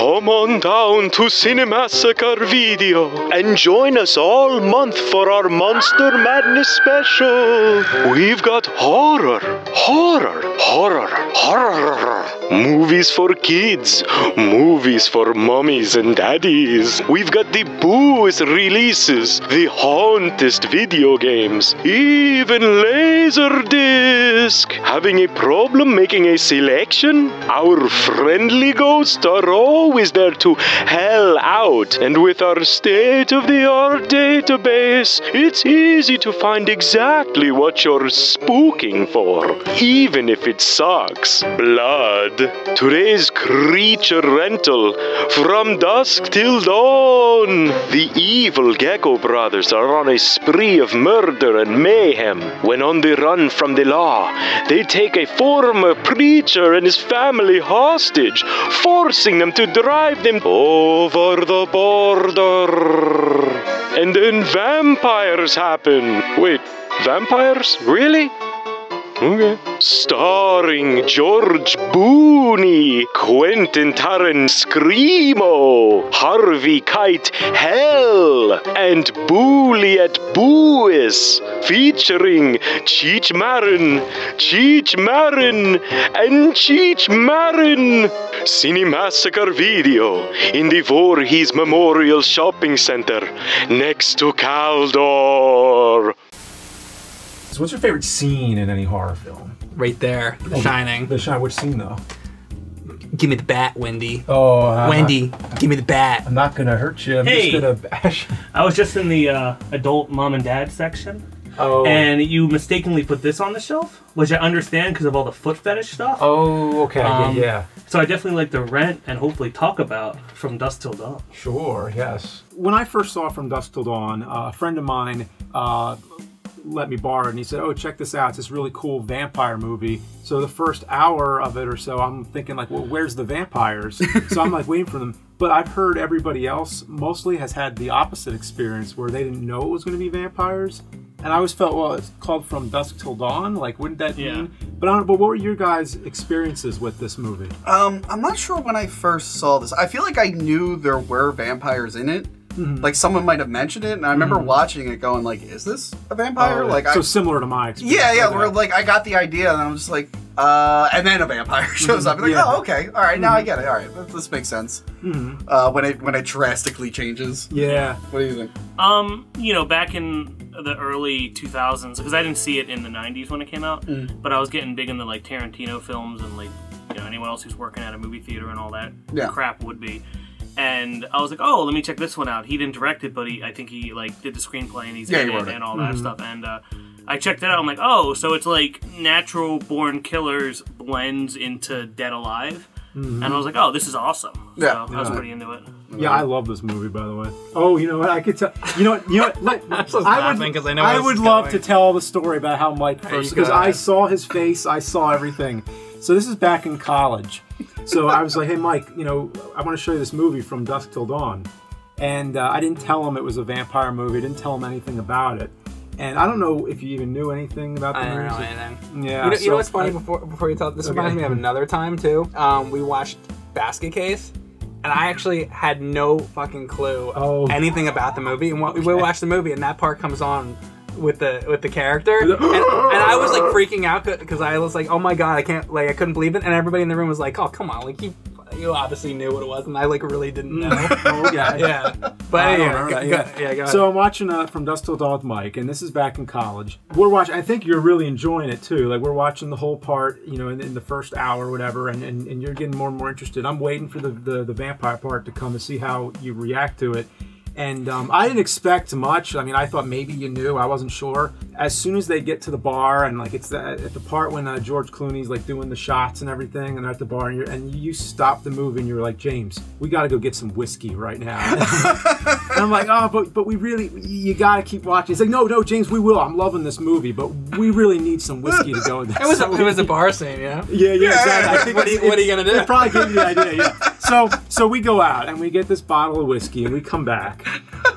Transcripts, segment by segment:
Come on down to Cinemassacre Video and join us all month for our Monster Madness special. We've got horror, horror, horror, horror. Movies for kids, movies for mummies and daddies. We've got the booest releases, the hauntest video games, even Laserdisc. Having a problem making a selection? Our friendly ghosts are always there to hell out, and with our state of the art database, it's easy to find exactly what you're spooking for, even if it sucks. Blood. Today's creature rental from dusk till dawn. The evil Gecko brothers are on a spree of murder and mayhem. When on the run from the law, they take a former preacher and his family hostage, forcing them to drive them over the border. And then vampires happen. Wait, vampires? Really? Okay. Starring George Booney, Quentin Tarrant Screamo, Harvey Kite Hell, and Booliet Boois, featuring Cheech Marin, Cheech Marin, and Cheech Marin. Cinemassacre Video in the Voorhees Memorial Shopping Center next to Caldor. So what's your favorite scene in any horror film? Right there, The Oh, Shining. The Shining. Which scene though? Give me the bat, Wendy. Oh, I'm Wendy, give me the bat. I'm not gonna hurt you. I'm Hey. just gonna bash. I was just in the uh, adult mom and dad section, Oh. and you mistakenly put this on the shelf, which I understand because of all the foot fetish stuff. Oh, okay. Um, yeah, yeah. So I definitely like to rent and hopefully talk about from dusk till dawn. Sure. Yes. When I first saw From Dusk Till Dawn, uh, a friend of mine uh, let me borrow it, and he said, "Oh, check this out! It's this really cool vampire movie." So the first hour of it or so, I'm thinking like, "Well, where's the vampires?" so I'm like waiting for them. But I've heard everybody else mostly has had the opposite experience where they didn't know it was going to be vampires. And I always felt, well, it's called From Dusk Till Dawn. Like, wouldn't that Yeah. mean? But I don't, but what were your guys' experiences with this movie? Um, I'm not sure when I first saw this. I feel like I knew there were vampires in it. Mm-hmm. Like someone might have mentioned it, and I remember watching it, going like, "Is this a vampire?" Oh, like, so I, similar to my experience. yeah, yeah. Okay. Where like I got the idea, and I'm just like, uh, and then a vampire shows up, and like, Yeah. Mm-hmm. oh, okay, all right, now I get it. All right, this, this makes sense. Uh, when it when it drastically changes. Yeah. What do you think? Um, you know, back in the early 2000s, because I didn't see it in the 90s when it came out, Mm. but I was getting big into like Tarantino films and like you know anyone else who's working at a movie theater and all that Yeah. crap would be. And I was like, oh, let me check this one out. He didn't direct it, but he, I think he like did the screenplay and he's Yeah, in he it wrote it. and all that stuff. And uh, I checked it out. I'm like, oh, so it's like Natural Born Killers blends into Dead Alive. And I was like, oh, this is awesome. Yeah. so I was pretty into it. Yeah, I love this movie. By the way. Oh, you know what? I could tell. You know what? You know what? Let, just I would. I know I would love going. to tell the story about how Mike first because I saw his face. I saw everything. So this is back in college. So I was like, "Hey, Mike, you know, I want to show you this movie from dusk till dawn," and uh, I didn't tell him it was a vampire movie. I didn't tell him anything about it. And I don't know if you even knew anything about the I don't movie. know anything. Yeah. You know, you so know what's funny? I- before before you tell this Okay. reminds me of another time too. Um, we watched Basket Case, and I actually had no fucking clue Oh. anything about the movie. And what, we watched the movie, and that part comes on with the with the character, and, and I was like freaking out because I was like, oh my god, I can't like I couldn't believe it, and everybody in the room was like, oh come on, like you you obviously knew what it was, and I like really didn't know. Oh, yeah. yeah, but I anyway, remember go, that, go- yeah, go. So I'm watching uh, from Dusk Till Dawn with Mike, and this is back in college. We're watching. I think you're really enjoying it too. Like we're watching the whole part, you know, in, in the first hour or whatever, and, and, and you're getting more and more interested. I'm waiting for the, the the vampire part to come to see how you react to it. And um, I didn't expect much. I mean, I thought maybe you knew. I wasn't sure. As soon as they get to the bar, and like it's the, at the part when uh, George Clooney's like doing the shots and everything, and they're at the bar, and, you're, and you stop the movie, and you're like, James, we got to go get some whiskey right now. And I'm like, oh, but but we really, you gotta keep watching. He's like, no, no, James, we will. I'm loving this movie, but we really need some whiskey to go with this. it was a, it was a bar scene, yeah. yeah, yeah, exactly. I think What are you- what are you gonna do? It probably gave you the idea, yeah. So so we go out and we get this bottle of whiskey and we come back,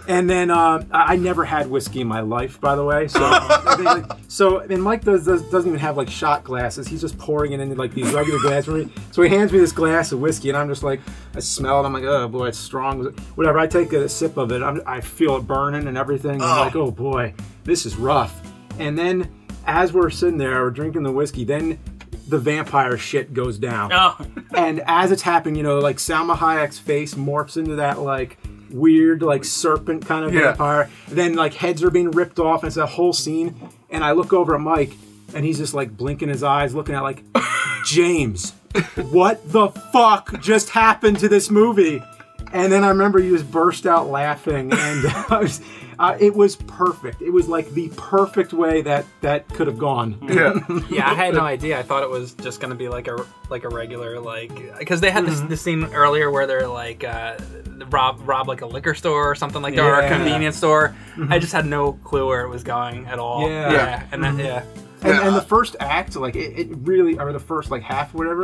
And then uh, I never had whiskey in my life, by the way. So, so and Mike does, does doesn't even have like shot glasses. He's just pouring it into like these regular glasses. So he hands me this glass of whiskey, and I'm just like, I smell it. I'm like, oh boy, it's strong. Whatever. I take a sip of it. I'm, I feel it burning and everything. I'm like, oh boy, this is rough. And then as we're sitting there, we're drinking the whiskey. Then the vampire shit goes down Oh, and as it's happening, you know, like Salma Hayek's face morphs into that like weird like serpent kind of Yeah. vampire. Then like heads are being ripped off, and it's a whole scene. And I look over at Mike, and he's just like blinking his eyes, looking at like James, what the fuck just happened to this movie? And then I remember you just burst out laughing, and I was, uh, it was perfect. It was like the perfect way that that could have gone. Yeah. Yeah, I had no idea. I thought it was just gonna be like a like a regular like because they had this, this scene earlier where they're like uh, rob rob like a liquor store or something like that or a convenience store. I just had no clue where it was going at all. Yeah. yeah, and then yeah. and, Yeah. and the first act like it, it really or the first like half or whatever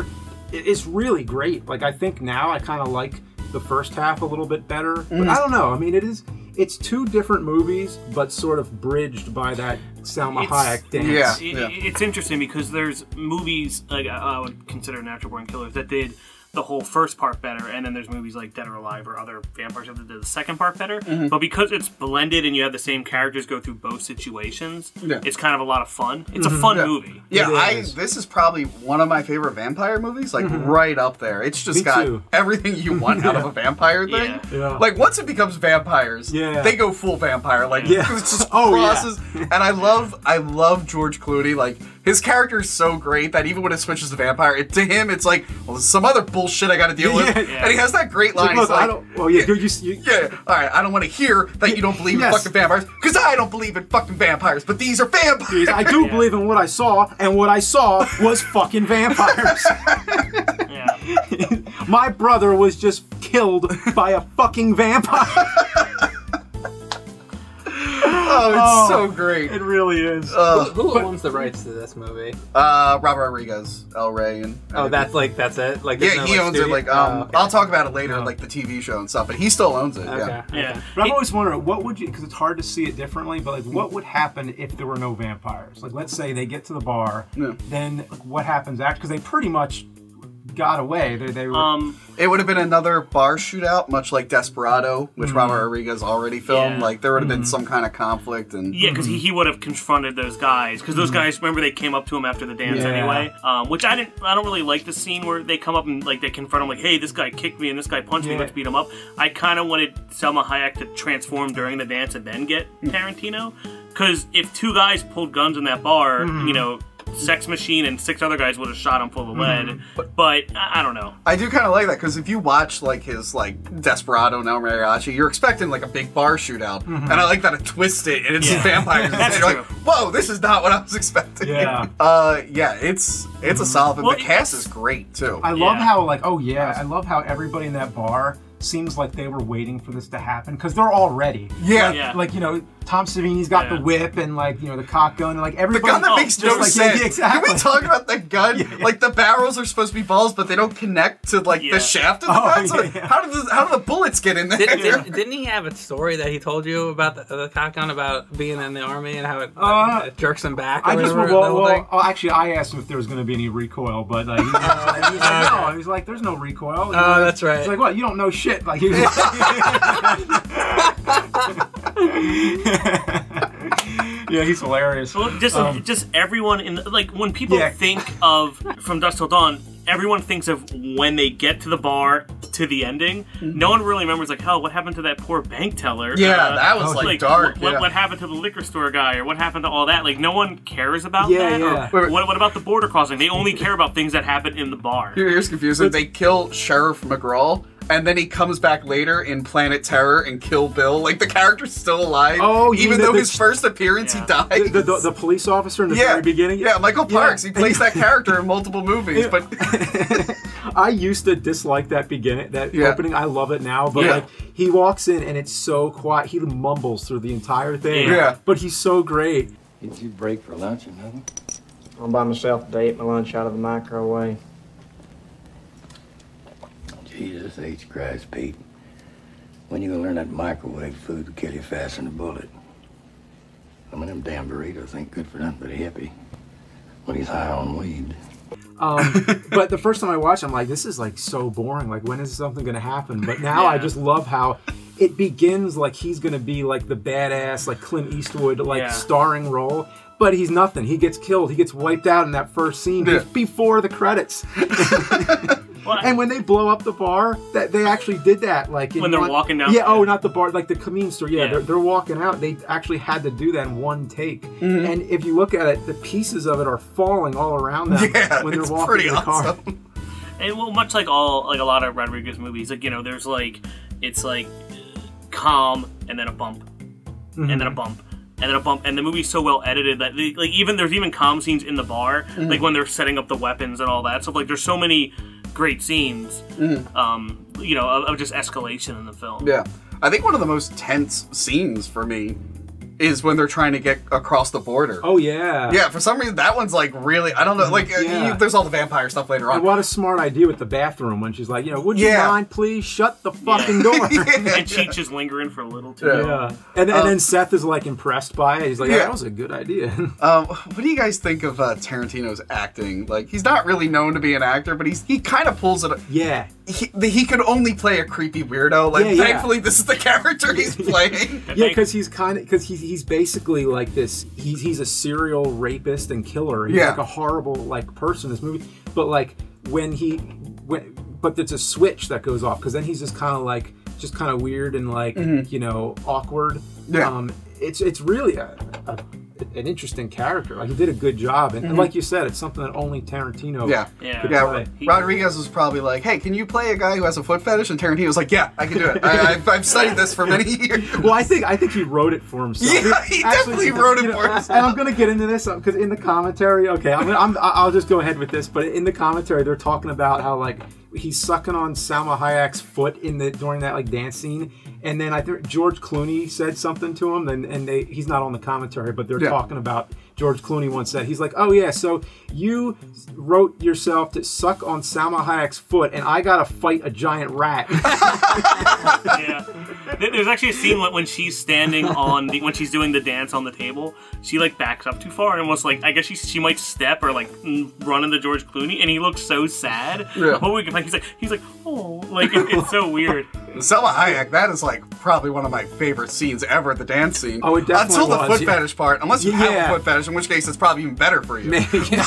it, it's really great like i think now i kind of like the first half a little bit better but i don't know i mean it is it's two different movies but sort of bridged by that Salma It's- Hayek dance Yeah. it, it's interesting because there's movies like I I would consider Natural Born Killers that did the whole first part better, and then there's movies like Dead or Alive or other vampire stuff that did the second part better. Mm-hmm. But because it's blended and you have the same characters go through both situations, Yeah. it's kind of a lot of fun. It's a fun Yeah. movie. Yeah, I this is probably one of my favorite vampire movies, like right up there. It's just Me got too. everything you want out of a vampire thing. Yeah. Yeah. Like once it becomes vampires, Yeah. they go full vampire. Like Yeah. it's just Oh, yeah. crosses. and I love I love George Clooney. Like his character is so great that even when it switches to vampire, it, to him it's like, well, there's some other bullshit I got to deal with. Yeah. And he has that great line. Look, he's like, I don't. Well, yeah, you, you, you, yeah, all right. I don't want to hear that you don't believe Yes. in fucking vampires because I don't believe in fucking vampires. But these are vampires. I do believe in what I saw, and what I saw was fucking vampires. My brother was just killed by a fucking vampire. Oh, it's Oh. so great. It really is. Uh, Who owns the rights to this movie? uh, Robert Rodriguez, El Rey, and Oh, that's like that's it. Like yeah, no, he like, owns it. Like, um, Oh, okay. I'll talk about it later, Oh. like the TV show and stuff. But he still owns it. Okay. Yeah. Yeah. But I'm always wondering, what would you? Because it's hard to see it differently. But like, what would happen if there were no vampires? Like, let's say they get to the bar, Yeah. then like, what happens after? Because they pretty much got away. They they were. Um, It would have been another bar shootout, much like Desperado, which Mm. Robert Rodriguez already filmed. Yeah. Like there would have been some kind of conflict, and Yeah, because he, he would have confronted those guys. Because those guys, remember, they came up to him after the dance Yeah. anyway. Um, which I didn't. I don't really like the scene where they come up and like they confront him, like, "Hey, this guy kicked me and this guy punched me. Let's beat him up." I kind of wanted Salma Hayek to transform during the dance and then get Tarantino. Because if two guys pulled guns in that bar, you know. Sex Machine and six other guys would have shot him full of lead, mm-hmm. but I I don't know. I do kind of like that because if you watch like his like Desperado No Mariachi, you're expecting like a big bar shootout, mm-hmm. and I like that it twists it and it's Yeah. vampires. That's and you're true. like, whoa, this is not what I was expecting. Yeah. Uh, yeah, it's it's a mm-hmm. solid. Well, the cast is great too. I love Yeah. how like oh yeah, I love how everybody in that bar seems like they were waiting for this to happen because they're all ready. Yeah. Like, Yeah. like, you know, Tom Savini's got Yeah. the whip and like you know the cock gun and like everybody. The gun that Oh, makes no like- sense. yeah, exactly. Can we talk about the gun? Like the barrels are supposed to be balls, but they don't connect to like Yeah. the shaft of the Oh, gun. So yeah, yeah. How do the how do the bullets get in there? Did, did, didn't he have a story that he told you about the, the cock gun about being in the army and how it, Uh, it jerks him back? Or I just well, the well, oh, actually I asked him if there was going to be any recoil, but like, he was like, he was like, no, he was like, there's no recoil. Oh, that's right. He's like, what? You don't know shit. Like, he was yeah, he's hilarious. Well, just Um, just everyone in like when people Yeah. think of from dusk till dawn, everyone thinks of when they get to the bar to the ending. No one really remembers like, hell, what happened to that poor bank teller? Yeah, Uh, that was oh, like, dark. What, yeah. what happened to the liquor store guy, or what happened to all that? Like, no one cares about Yeah, that. yeah. Or Wait, wait. What, what about the border crossing? They only care about things that happen in the bar. Here- Here's confusing. They kill Sheriff McGraw, and then he comes back later in Planet Terror and Kill Bill. Like the character's still alive. Oh, even mean though the- his first appearance Yeah. he dies. the, the, the police officer in the yeah, very beginning. Yeah, Michael Parks. Yeah. He plays that character in multiple movies, but I used to dislike that beginning, that Yeah. opening. I love it now, but Yeah. like he walks in and it's so quiet. He mumbles through the entire thing. Yeah. but he's so great. Did you break for lunch or nothing? I'm by myself today. Ate my lunch out of the microwave. Jesus H. Christ, Pete. When you gonna learn that microwave food will kill you faster than a bullet? I mean, them damn burritos ain't good for nothing but a hippie when he's high on weed. Um, but the first time I watched, I'm like, this is like so boring. Like, when is something going to happen? But now I just love how it begins like he's going to be like the badass, like Clint Eastwood, like Yeah. starring role. But he's nothing. He gets killed. He gets wiped out in that first scene Yeah. before the credits. Well, And when they blow up the bar, that they actually did that. Like in When they're one- walking down- Yeah. Oh, not the bar. Like the convenience store. Yeah. Yeah. They're, they're walking out. They actually had to do that in one take. Mm-hmm. And if you look at it, the pieces of it are falling all around them Yeah, when they're walking pretty to the car. awesome. And well, much like all like a lot of Rodriguez movies, like you know, there's like it's like calm and then a bump, and then a bump, and then a bump, and the movie's so well edited that they, like even there's even calm scenes in the bar, like when they're setting up the weapons and all that stuff. Like there's so many great scenes, um, you know, of, of just escalation in the film. Yeah. I think one of the most tense scenes for me is when they're trying to get across the border. Oh yeah. Yeah, for some reason that one's like really I don't know like uh, Yeah. you, there's all the vampire stuff later on. And what a smart idea with the bathroom when she's like, you know, would you Yeah. mind please shut the fucking door? Yeah. And Cheech is lingering for a little too. Yeah. long. Yeah. And, and Um, then Seth is like impressed by it. He's like, yeah, Yeah. that was a good idea. Um, what do you guys think of uh, Tarantino's acting? Like he's not really known to be an actor, but he's he kind of pulls it. yeah. He, he could only play a creepy weirdo. Like Yeah, yeah. thankfully, this is the character he's playing. Yeah, because he's kind of because he's he's basically like this. He's he's a serial rapist and killer. He's Yeah. like a horrible like person in this movie. But like when he when but there's a switch that goes off because then he's just kind of like just kind of weird and like you know awkward. Yeah. Um, it's it's really a, a an interesting character. Like he did a good job, and, and like you said, it's something that only Tarantino. Mm-hmm. Yeah. Yeah. could Yeah, play. He- Rodriguez was probably like, "Hey, can you play a guy who has a foot fetish?" And Tarantino was like, "Yeah, I can do it. I, I've, I've studied this for many years." Well, I think I think he wrote it for himself. Yeah, he definitely wrote it for and- himself. And I'm gonna get into this because in the commentary, okay, I'm, gonna, I'm I'll just go ahead with this. But in the commentary, they're talking about how like he's sucking on Salma Hayek's foot in the during that like dance scene, and then I think George Clooney said something to him, and and they he's not on the commentary, but they're Yeah. talking about George Clooney once said he's like, oh yeah, so you wrote yourself to suck on Salma Hayek's foot, and I gotta fight a giant rat. yeah. There's actually a scene when, when she's standing on the when she's doing the dance on the table. She like backs up too far and almost like I guess she she might step or like mm, run into George Clooney, and he looks so sad. Yeah. What we can find, he's like he's like oh like it, it's so weird. Salma Hayek, that is like probably one of my favorite scenes ever, the dance scene. Oh, it definitely Until the was, foot yeah. fetish part, unless you Yeah. have a foot fetish, in which case it's probably even better for you. Man, yeah.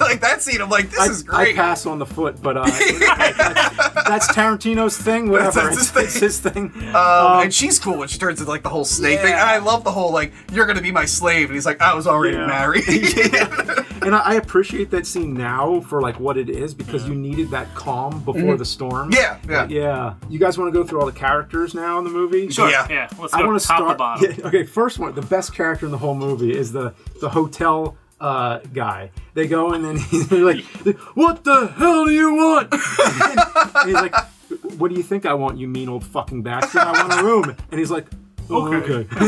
like that scene, I'm like, this I, is great. I pass on the foot, but uh, that's, that's Tarantino's thing. Whatever, That's it's, his it's his thing. Um, and she's cool when she turns into like the whole snake thing. And I love the whole like, you're gonna be my slave. And he's like, I was already Yeah. married. And I, I appreciate that scene now for like what it is because you needed that calm before the storm. Yeah, yeah. But yeah. You guys want to go through all the characters now in the movie? Sure, Yeah. yeah. Let's I go want to top start. to bottom. Yeah, okay, first one. The best character in the whole movie is the the hotel uh, guy. They go and then he's like, "What the hell do you want?" and he's like, "What do you think I want, you mean old fucking bastard? I want a room." And he's like, oh, Okay. "Okay."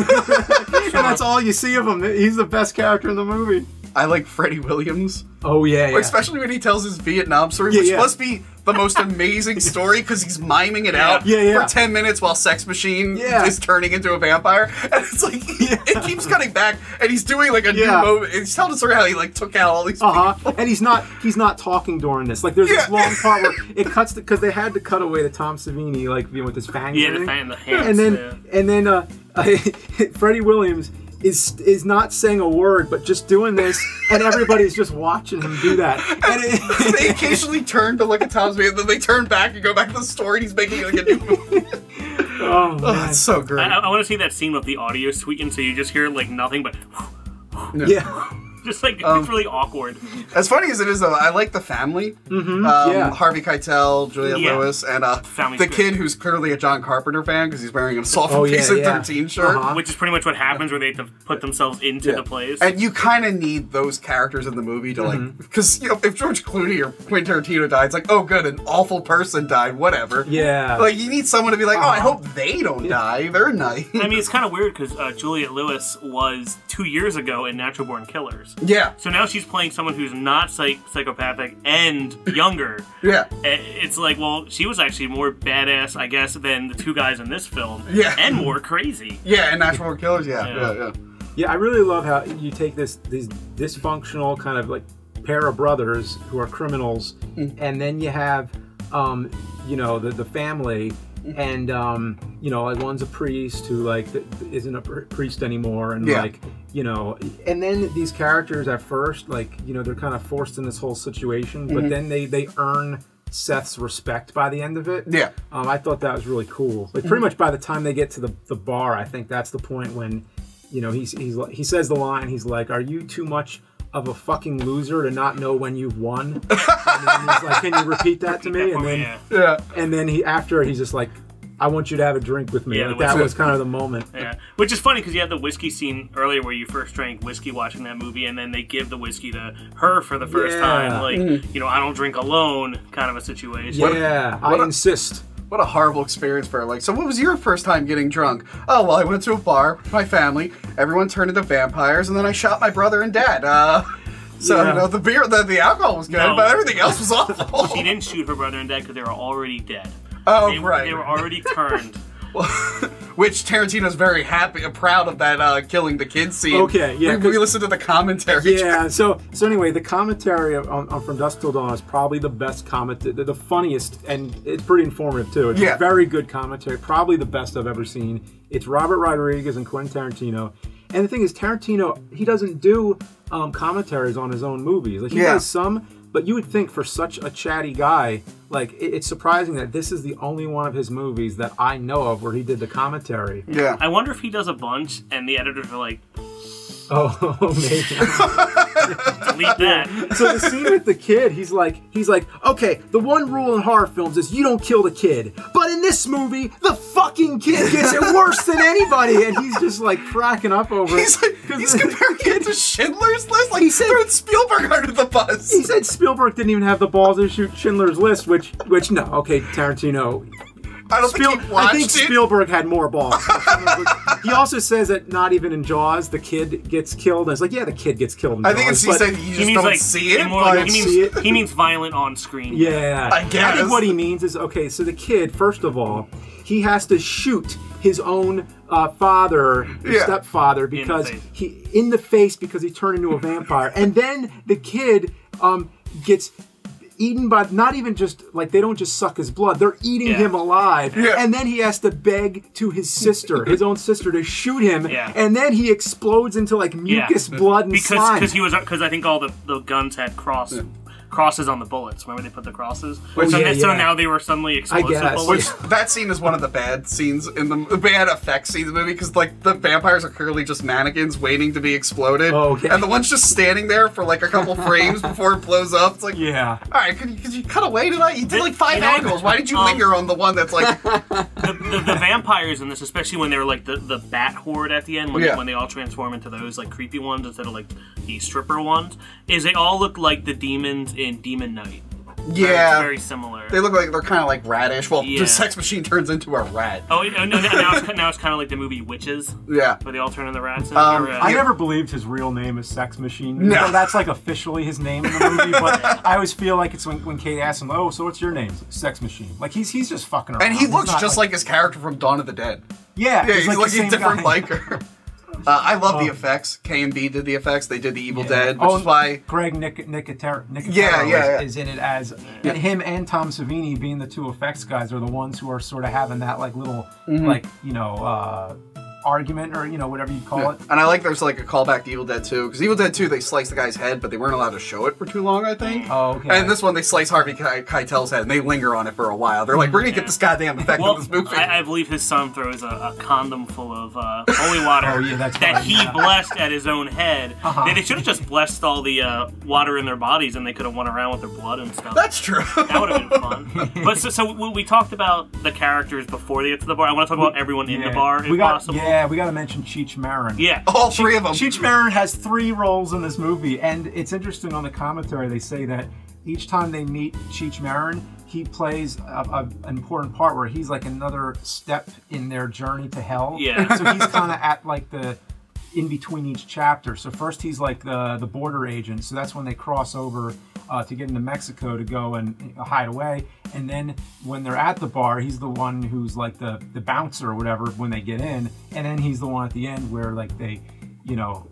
and that's all you see of him. He's the best character in the movie. I like Freddie Williams, Oh yeah, yeah. especially when he tells his Vietnam story, Yeah, which yeah. must be the most amazing story because he's miming it out Yeah, yeah. for 10 minutes while Sex Machine Yeah. is turning into a vampire. And it's like, it keeps cutting back, and he's doing like a Yeah. new moment. He's telling the story how he like took out all these Uh people. huh. And he's not he's not talking during this. Like there's this long part where it cuts because they had to cut away to Tom Savini like you know, with his fangs. Yeah, and the everything. fan, the hands. and then yeah. and then uh, Freddie Williams is is not saying a word but just doing this, and everybody's just watching him do that. And it, they occasionally turn to look at Tom's man, and then they turn back and go back to the story, and he's making like a new movie. oh Oh, man, so great. I, I want to see that scene with the audio sweetened, so you just hear like nothing but yeah. Just like Um, it's really awkward. As funny as it is, though, I like the family. Mm-hmm, um, yeah. Harvey Keitel, Julia Yeah. Lewis, and uh, Family's the good. kid who's clearly a John Carpenter fan because he's wearing a Assault Oh, from yeah, Season yeah. 13 shirt. Uh-huh. Which is pretty much what happens where they have to put themselves into Yeah. the plays. And you kind of need those characters in the movie to Mm-hmm. like, because you know, if George Clooney or Quentin Tarantino died, it's like, oh, good, an awful person died, whatever. Yeah. Like you need someone to be like, oh, I Uh-huh. hope they don't die. They're nice. I mean, it's kind of weird because uh, Juliette Lewis was two years ago in Natural Born Killers. Yeah, So now she's playing someone who's not psych- psychopathic and younger. yeah. Eh, It's like, well, she was actually more badass, I guess, than the two guys in this film. Yeah. And more crazy. Yeah, and Natural Born Killers, yeah, Yeah. yeah, yeah. Yeah, I really love how you take this these dysfunctional kind of like pair of brothers who are criminals, and then you have, um, you know, the the family, and um, you know, like one's a priest who like isn't a priest anymore, and Yeah. like you know, and then these characters at first, like you know, they're kind of forced in this whole situation, but then they they earn. Seth's respect by the end of it. Yeah. Um, I thought that was really cool. Like pretty much by the time they get to the, the bar, I think that's the point when, you know, he's he's he says the line. He's like, "Are you too much of a fucking loser to not know when you've won?" and then he's like, "Can you repeat that to me?" And then yeah. Yeah. and then he after he's just like, "I want you to have a drink with me." Yeah, like that was kind of the moment. Yeah, which is funny because you had the whiskey scene earlier where you first drank whiskey watching that movie, and then they give the whiskey to her for the first Yeah. time, like mm-hmm. you know, I don't drink alone, kind of a situation. Yeah, I what a- insist. What a horrible experience for her. Like, so what was your first time getting drunk? Oh, well, I went to a bar with my family. Everyone turned into vampires, and then I shot my brother and dad. Uh, so, Yeah. you know, the beer, the, the alcohol was good, No. but everything else was awful. She didn't shoot her brother and dad because they were already dead. Oh, They, right. they were already turned. Which Tarantino's very happy, proud of that uh, killing the kids scene. Okay, yeah, We, we listened to the commentary. Yeah. So so anyway, the commentary on, on From Dusk Till Dawn is probably the best comment, the, the funniest, and it's pretty informative too. It's Yeah. very good commentary, probably the best I've ever seen. It's Robert Rodriguez and Quentin Tarantino. And the thing is, Tarantino he doesn't do um, commentaries on his own movies. Like he Yeah. does some, but you would think for such a chatty guy, like it, it's surprising that this is the only one of his movies that I know of where he did the commentary. Yeah. I wonder if he does a bunch and the editors are like, Oh, oh maybe. delete that. so the scene with the kid, he's like, he's like, okay, the one rule in horror films is you don't kill the kid, but in this movie, the fucking kid gets it worse than anybody, and he's just like cracking up over He's, it. like, 'Cause he's the- comparing it to Schindler's List. Like He he said- throwing Spielberg under the bus. He said Spielberg didn't even have the balls to shoot Schindler's List, which, which no, okay, Tarantino. I don't Spiel, think he watched I think it. Spielberg had more balls. he also says that not even in Jaws the kid gets killed. I was like, yeah, the kid gets killed. In I think Jaws, it's he said you He just means don't like see it. more like- he see means it. he means violent on screen. Yeah, I guess. I think what he means is okay. So the kid, first of all, he has to shoot his own uh, father, Yeah. stepfather, because face. he in the face because he turned into a vampire, and then the kid um, gets eaten by not even just like they don't just suck his blood. They're eating Yeah. him alive. Yeah. and then he has to beg to his sister his own sister to shoot him. Yeah. and then he explodes into like mucus blood and because slime. because he was because I think all the, the guns had cross crosses on the bullets. Remember they put the crosses. Oh, so, yeah, so yeah. now they were suddenly explosive guess. bullets. Which that scene is one of the bad scenes in the, the bad effects scenes in the movie because like the vampires are clearly just mannequins waiting to be exploded. Oh, okay. And the one's just standing there for like a couple frames before it blows up. It's like, yeah all right, could you, could you cut away to that? You did like five You know angles. Why did you Um, linger on the one that's like, the, the, the vampires in this, especially when they were like the, the bat horde at the end, when, Yeah. they, when they all transform into those like creepy ones instead of like the stripper ones, is they all look like the demons in Demon Knight. Very- yeah, very similar. they look like they're kind of like radish. Well, Yeah. the sex machine turns into a rat. Oh no, no, now it's, now it's kind of like the movie Witches, Yeah. where they all turn into rats. In, Um, or, uh, I never believed his real name is Sex Machine. No. No. That's like officially his name in the movie, but I always feel like it's when, when Kate asks him, "Oh, so what's your name?" Sex Machine. Like he's he's just fucking around. And he looks just like, his character from Dawn of the Dead. yeah, Yeah, he's, like, like, a different guy. biker. Uh, I love the Oh. effects. KNB did the effects. They did the Evil Yeah. Dead, which Oh, is why. Greg Nic- Nicotero, Nicotero Yeah, yeah, yeah. is, is in it as and him and Tom Savini being the two effects guys are the ones who are sort of having that like little Mm-hmm. like you know uh, argument or you know whatever you call it. And I like there's like a callback to Evil Dead 2 because Evil Dead 2 they slice the guy's head, but they weren't allowed to show it for too long. I think. Oh, okay. And this one they slice Harvey Ke- Keitel's head and they linger on it for a while. They're like, we're gonna get this goddamn effect well, in this movie. I, I believe his son throws a, a condom full of uh, holy water Oh, yeah, that's that right, he blessed at his own head. Uh-huh. They, they should have just blessed all the uh, water in their bodies, and they could have went around with their blood and stuff. That's true. that would have been fun. but so, so we we talked about the characters before they get to the bar. I want to talk about everyone in the bar, if we got possible. yeah, we got to mention Cheech Marin. Yeah. All three of them. Cheech Marin has three roles in this movie, and it's interesting on the commentary they say that each time they meet Cheech Marin, he plays a, a, an important part where he's like another step in their journey to hell. Yeah. So he's kind of at like the in between each chapter. So first he's like the the border agent. So that's when they cross over uh, to get into Mexico to go and uh, hide away. And then when they're at the bar, he's the one who's like the the bouncer or whatever when they get in. And then he's the one at the end where like they, you know.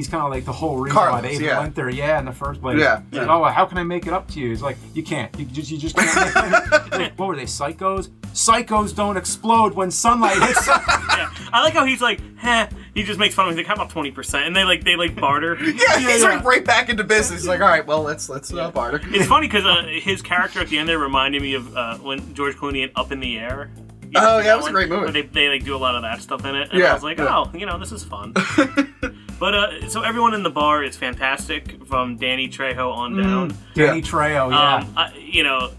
He's kind of like the whole reason why they even yeah. went there, yeah, in the first place. Yeah, He's like, oh, how can I make it up to you? He's like, you can't. You just, you just can't. Like, what were they, psychos? Psychos don't explode when sunlight hits them. Yeah. I like how he's like, heh. He just makes fun of me. He's like, how about twenty percent? And they like they like barter. Yeah, he's yeah. right, right back into business. He's like, all right, well, let's let's uh, barter. It's funny because uh, his character at the end there reminded me of uh, when George Clooney in Up in the Air. You Oh, yeah, that was a great movie. They, they like do a lot of that stuff in it, and Yeah, I was like, yeah. oh, you know, this is fun. But uh, so everyone in the bar is fantastic, from Danny Trejo on down. Danny Trejo, yeah. Um, I, you know,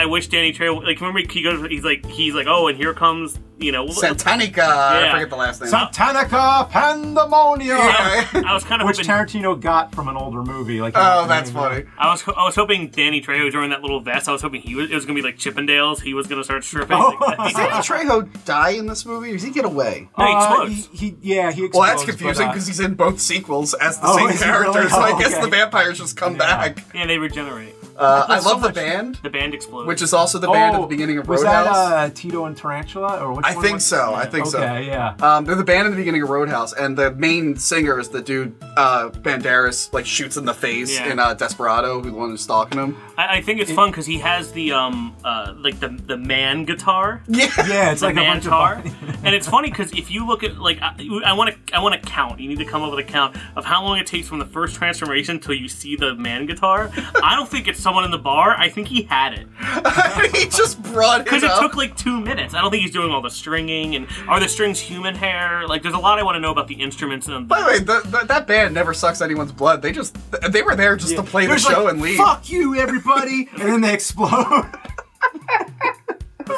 I wish Danny Trejo like remember he goes, he's like he's like, oh, and here comes you know. Santanica. I forget the last name. Satanica Pandemonium! Yeah. I was kind of Which hoping. Tarantino got from an older movie. Like Oh, that's funny. I was I was hoping Danny Trejo during that little vest. I was hoping he was it was gonna be like Chippendales. He was gonna start stripping. Oh. Like, Does Danny Trejo die in this movie, or does he get away? No, he Uh, he, he- yeah, he explodes. Well, that's but, confusing uh, because he's in both sequels as the Oh, same character. really? So I Oh, guess okay. the vampires just come back. yeah, they regenerate. Uh, I There's so love the band, The band explodes. which is also the band at the beginning of Oh, was Roadhouse. that uh, Tito and Tarantula, or which I one think was- so. I think so. Okay, yeah. Um, they're the band in the beginning of Roadhouse, and the main singer is the dude uh, Banderas like shoots in the face Yeah. in uh, Desperado, who's the one who's stalking him. I, I think it's fun because he has the um uh like the the man guitar. Yeah, yeah, it's the like a man bunch guitar, and it's funny because if you look at like I want to I want to count. You need to come up with a count of how long it takes from the first transformation till you see the man guitar. I don't think it's someone in the bar. I think he had it he just brought it because it took like two minutes. I don't think he's doing all the stringing and are the strings human hair? Like there's a lot I want to know about the instruments and. By the way, the, the, that band never sucks anyone's blood. They just they were there just to play the show like, and leave. Fuck you, everybody! and then they explode. that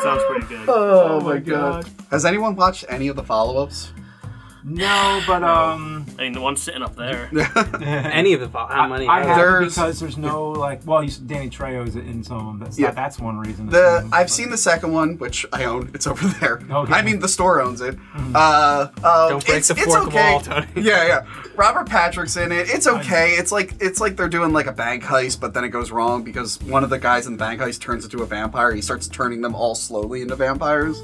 sounds pretty good. Oh, oh my God. Has anyone watched any of the follow-ups? No, but um, I mean, the one sitting up there. Any of the fo- how many? I I have There's- because there's no like. Well, he's, Danny Trejo's in some of them. That's, Yeah. that's one reason. The see I've but- seen the second one, which I own. It's over there. Okay. I mean, the store owns it. Uh, uh, Don't break it's, the it's fourth okay. wall, Tony. Yeah, yeah. Robert Patrick's in it. It's okay. It's like it's like they're doing like a bank heist, but then it goes wrong because one of the guys in the bank heist turns into a vampire. He starts turning them all slowly into vampires,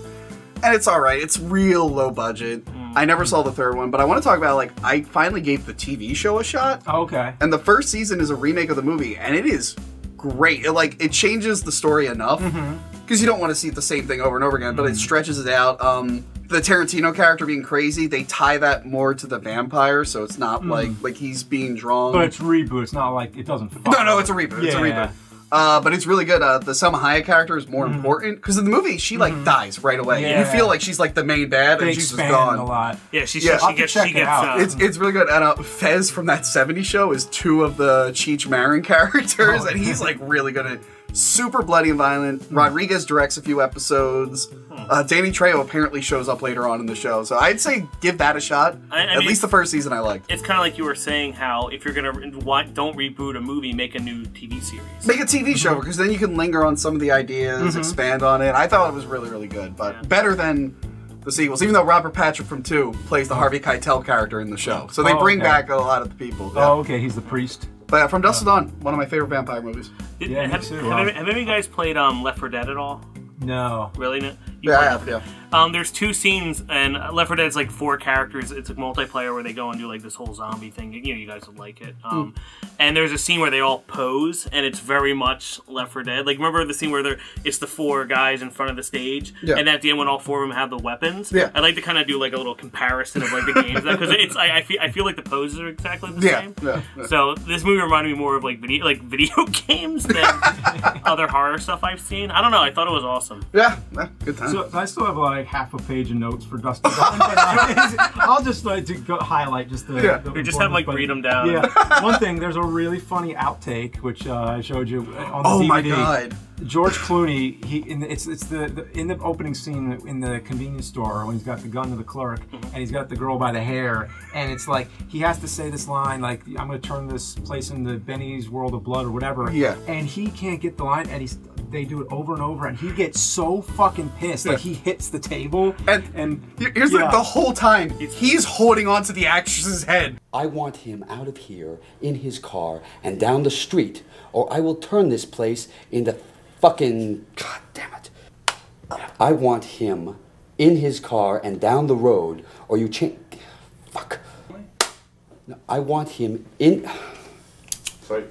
and it's all right. It's real low budget. I never saw the third one, but I want to talk about like I finally gave the TV show a shot. Oh, okay. And the first season is a remake of the movie, and it is great. It, like it changes the story enough mm-hmm. because you don't want to see the same thing over and over again, but it mm. stretches it out. Um, the Tarantino character being crazy, they tie that more to the vampire, so it's not like mm. like he's being drawn. But it's reboot. It's not like it doesn't. no, no, it's a reboot. It's a Yeah. reboot. Uh, but it's really good. Uh, the Salma Hayek character is more important because in the movie she like dies right away. Yeah. You feel like she's like the main bad They and she's just gone. a lot. Yeah, she, Yeah, she, I'll she gets check she it gets. out. Uh, It's it's really good. And uh, Fez from that 70s show is two of the Cheech Marin characters, Oh, and he's like really good at super bloody and violent. Rodriguez directs a few episodes. Uh, Danny Trejo apparently shows up later on in the show, so I'd say give that a shot. I- I at mean- least the first season I liked. it's kind of like you were saying how if you're gonna why, don't reboot a movie, make a new TV series. Make a TV show Mm-hmm. because then you can linger on some of the ideas, expand on it. I thought it was really, really good, but Yeah. better than the sequels. Even though Robert Patrick from Two plays the Harvey Keitel character in the show, so they Oh, bring okay. back a lot of the people. Yeah. Oh, okay. He's the priest. But uh, from Dust to Dawn, one of my favorite vampire movies. Did, Yeah, me have, too, have, any, have any of you guys played um, Left 4 Dead at all? No. Really? You Yeah, I have. Yeah. Um, there's two scenes, and Left 4 Dead's like four characters. It's a multiplayer where they go and do like this whole zombie thing. You know, you guys would like it. Um, And there's a scene where they all pose, and it's very much Left 4 Dead. Like, remember the scene where they're it's the four guys in front of the stage, Yeah. and at the end when all four of them have the weapons. Yeah. I'd like to kind of do like a little comparison of like the games because it's I, I feel I feel like the poses are exactly the Yeah, same. yeah, yeah. So this movie reminded me more of like video like video games than other horror stuff I've seen. I don't know. I thought it was awesome. Yeah, yeah, good time. So I still have like half a page of notes for Dusty Dawn, I'll just like to go highlight just the. Yeah. the Or just have, like, but- read 'em down. Yeah. One thing, there's a really funny outtake which uh, I showed you on the oh DVD. my god. George Clooney, he in the, it's it's the, the in the opening scene in the convenience store when he's got the gun to the clerk and he's got the girl by the hair and it's like he has to say this line like I'm going to turn this place into Benny's World of Blood or whatever. Yeah. And he can't get the line and he's they do it over and over, and he gets so fucking pissed, like he hits the table, And, and here's yeah. the, the whole time he's holding onto the actress's head. I want him out of here in his car and down the street, or I will turn this place into fucking. God damn it. I want him in his car and down the road, or you change. Fuck. No, I want him in. Sorry.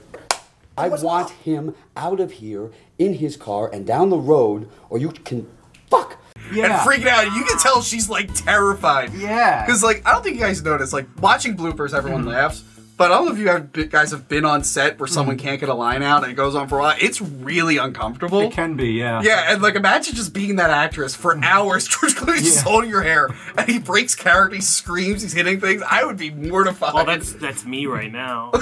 I want him out of here in his car and down the road, or you can. Fuck. And yeah, freaking out. You can tell she's like terrified. Yeah. Because like I don't think you guys notice. Like watching bloopers, everyone Mm-hmm. laughs. But I don't know if you have, guys have been on set where someone Mm-hmm. can't get a line out and it goes on for a while. It's really uncomfortable. it can be, yeah. Yeah, and like imagine just being that actress for hours. George Clooney's just holding your hair, and he breaks character, he screams, he's hitting things. I would be mortified. Well, that's that's me right now.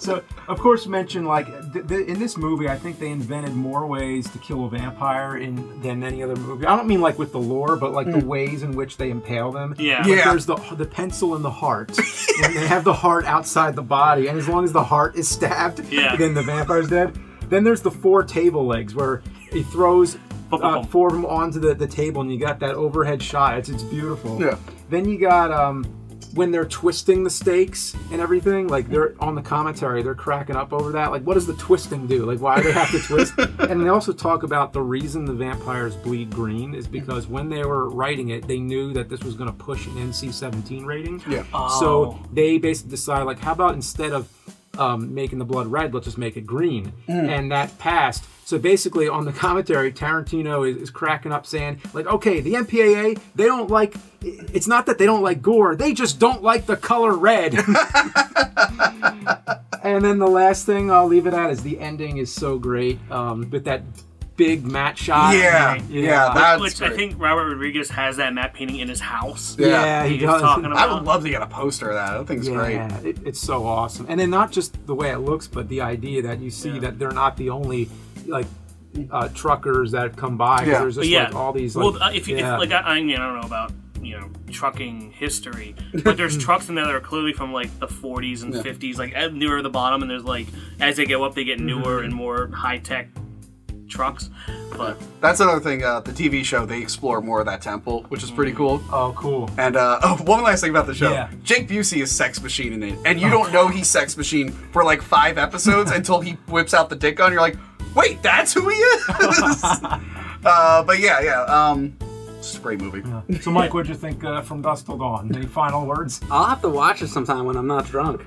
So, of course, mention like th- th- in this movie, I think they invented more ways to kill a vampire in than any other movie. I don't mean like with the lore, but like the ways in which they impale them. Yeah. Like, Yeah. There's the the pencil in the heart, and they have the heart outside the body, and as long as the heart is stabbed, Yeah. then the vampire's dead. Then there's the four table legs where he throws. Uh, four of them onto the, the table, and you got that overhead shot. It's it's beautiful. Yeah. Then you got um, when they're twisting the stakes and everything, like they're on the commentary, they're cracking up over that. Like, what does the twisting do? Like, why do they have to twist? and they also talk about the reason the vampires bleed green is because when they were writing it, they knew that this was going to push an NC-17 rating. Yeah. Oh. So they basically decided, like, how about instead of um, making the blood red, let's just make it green, and that passed. So basically, on the commentary, Tarantino is, is cracking up, saying, like, okay, the MPAA, they don't like. It's not that they don't like gore; they just don't like the color red. and then the last thing I'll leave it at is the ending is so great um, with that big matte shot. yeah, yeah, that's Which great. I think Robert Rodriguez has that matte painting in his house. Yeah. yeah, he He's does. talking I would love to get a poster of that. That thing's great. Yeah, it, it's so awesome. And then not just the way it looks, but the idea that you see that they're not the only like uh, truckers that come by. Yeah. There's just yeah, like all these. Like, well, uh, if you yeah. if, like, I, I mean, I don't know about you know trucking history, but there's trucks in there that are clearly from like the 40s and 50s, like uh, newer the bottom, and there's like as they go up, they get newer Mm-hmm. and more high tech trucks. But That's another thing. Uh, the TV show they explore more of that temple, which is pretty cool. oh, cool. And uh, oh, one last thing about the show. Yeah. Jake Busey is Sex Machine in it, and you don't know he's Sex Machine for like five episodes until he whips out the dick gun. You're like, wait, that's who he is. uh, but yeah, yeah. Um, it's a great movie. So, Mike, what'd you think uh, from Dusk Till Dawn? Any final words? I'll have to watch it sometime when I'm not drunk.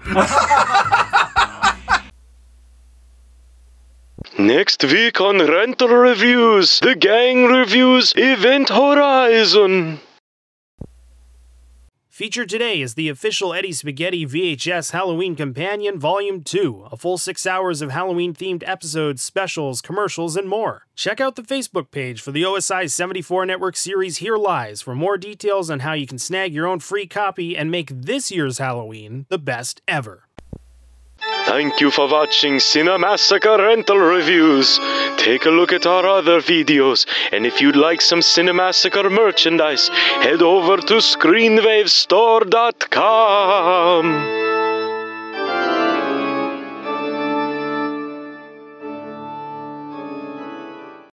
Next week on Rental Reviews, the gang reviews Event Horizon. Featured today is the official Eddie Spaghetti VHS Halloween Companion Volume 2, a full six hours of Halloween themed episodes, specials, commercials, and more. Check out the Facebook page for the OSI 74 Network series Here Lies for more details on how you can snag your own free copy and make this year's Halloween the best ever. Thank you for watching Cinemassacre Rental Reviews. Take a look at our other videos, and if you'd like some Cinemassacre merchandise, head over to ScreenWaveStore.com.